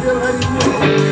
Gabriel Harry.